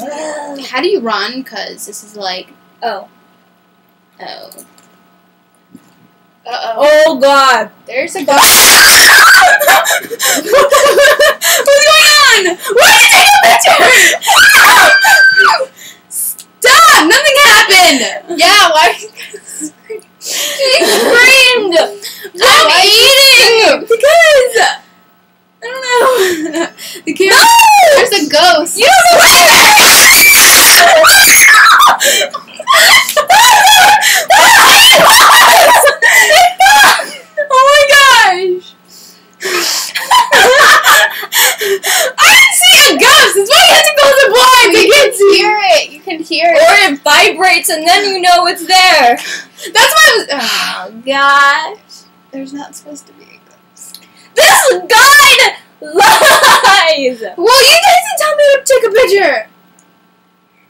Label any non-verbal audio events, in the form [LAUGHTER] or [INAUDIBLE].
How do you run? Cause this is like Oh. oh. Uh oh. Oh god. There's a [LAUGHS] ghost. What's going on? Why did you take a picture? Stop! Nothing happened. Yeah. Why? She screamed. I'm eating. Because I don't know. [LAUGHS] The camera. No! There's a ghost. You don't know Oh my gosh! I didn't see a ghost! That's why you have to close the blinds! I You can't can see hear it. You can hear it. Or it vibrates and then you know it's there. That's why I was. Oh gosh. There's not supposed to be a ghost. This guide lies! Well, you guys didn't tell me to take a picture.